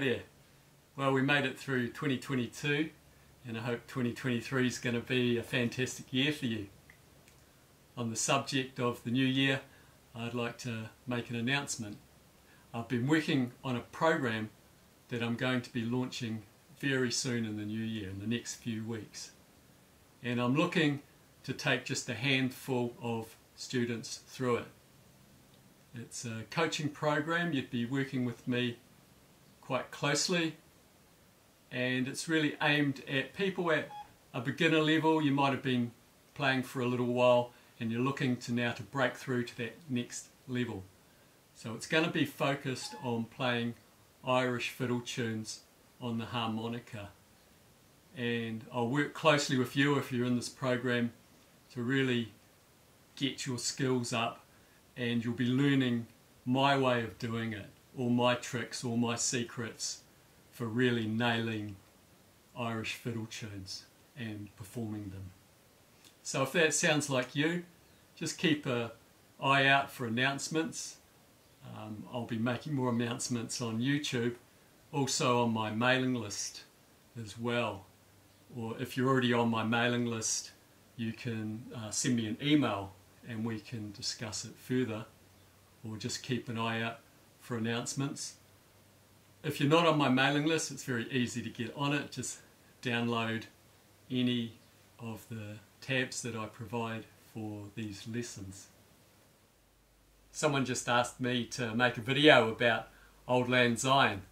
there. Well, we made it through 2022 and I hope 2023 is going to be a fantastic year for you. On the subject of the new year, I'd like to make an announcement. I've been working on a program that I'm going to be launching very soon in the new year, in the next few weeks. And I'm looking to take just a handful of students through it. It's a coaching program, you'd be working with me quite closely and it's really aimed at people at a beginner level. You might have been playing for a little while and you're looking to now to break through to that next level. So it's going to be focused on playing Irish fiddle tunes on the harmonica and I'll work closely with you if you're in this program to really get your skills up and you'll be learning my way of doing it, all my tricks, all my secrets for really nailing Irish fiddle tunes and performing them. So if that sounds like you, just keep an eye out for announcements. Um, I'll be making more announcements on YouTube, also on my mailing list as well. Or if you're already on my mailing list, you can uh, send me an email and we can discuss it further or just keep an eye out for announcements. If you're not on my mailing list, it's very easy to get on it. Just download any of the tabs that I provide for these lessons. Someone just asked me to make a video about Auld Lang Syne.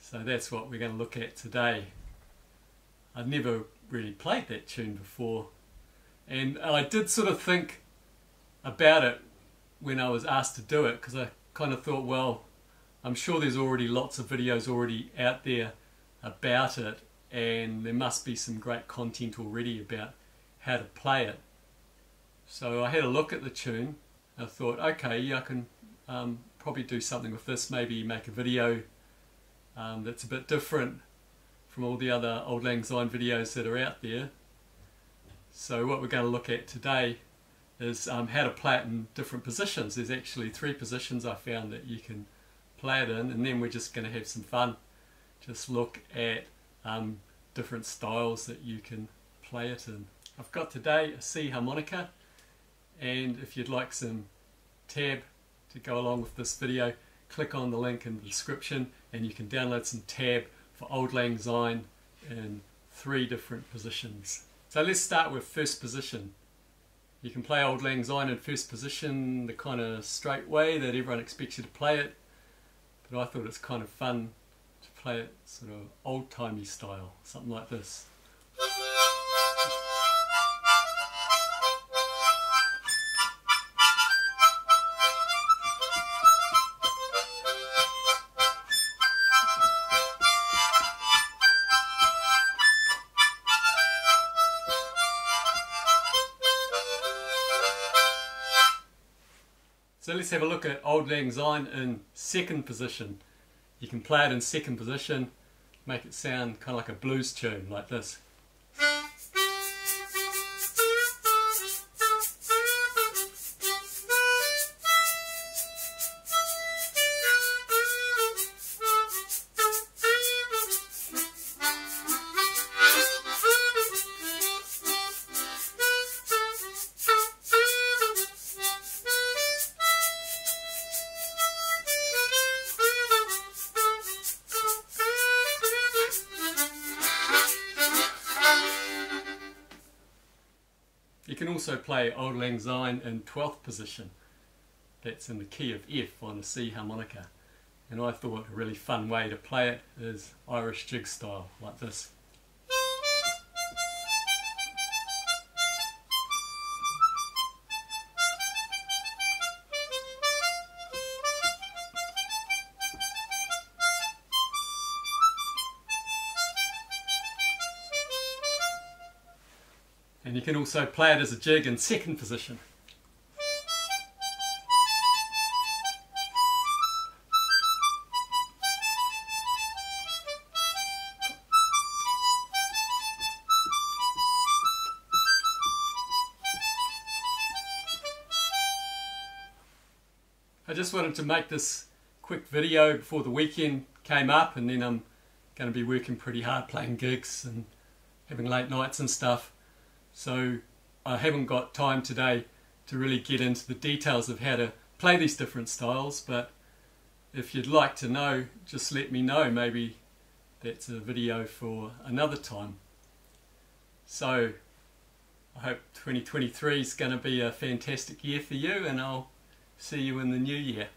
So that's what we're going to look at today. I've never really played that tune before and I did sort of think about it when I was asked to do it because I kind of thought well I'm sure there's already lots of videos already out there about it and there must be some great content already about how to play it. So I had a look at the tune. I thought, okay, yeah, I can um, probably do something with this. Maybe make a video um, that's a bit different from all the other Auld Lang Syne videos that are out there. So what we're going to look at today is um, how to play it in different positions. There's actually three positions I found that you can play it in and then we're just going to have some fun. Just look at um, different styles that you can play it in. I've got today a C harmonica and if you'd like some tab to go along with this video click on the link in the description and you can download some tab for Auld Lang Syne in three different positions. So let's start with first position you can play Auld Lang Syne in first position the kind of straight way that everyone expects you to play it but I thought it's kind of fun to play it sort of old-timey style, something like this. So let's have a look at Auld Lang Syne in second position. You can play it in second position, make it sound kind of like a blues tune, like this. Can also play Auld Lang Syne in 12th position. That's in the key of F on the C harmonica. And I thought a really fun way to play it is Irish jig style, like this. And you can also play it as a jig in second position. I just wanted to make this quick video before the weekend came up and then I'm going to be working pretty hard playing gigs and having late nights and stuff. So I haven't got time today to really get into the details of how to play these different styles, but if you'd like to know, just let me know. Maybe that's a video for another time. So I hope 2023 is going to be a fantastic year for you and I'll see you in the new year.